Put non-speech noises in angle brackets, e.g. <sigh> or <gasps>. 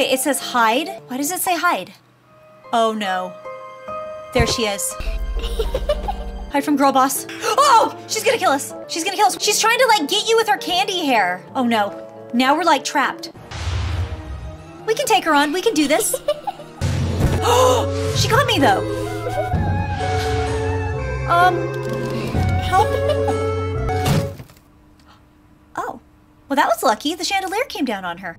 Wait, it says hide? Why does it say hide? Oh no. There she is. <laughs> Hide from girl boss. Oh, she's gonna kill us. She's gonna kill us. She's trying to like get you with her candy hair. Oh no. Now we're like trapped. We can take her on. We can do this. Oh, <gasps> she got me though. Um, help. <gasps> Oh, well that was lucky. The chandelier came down on her.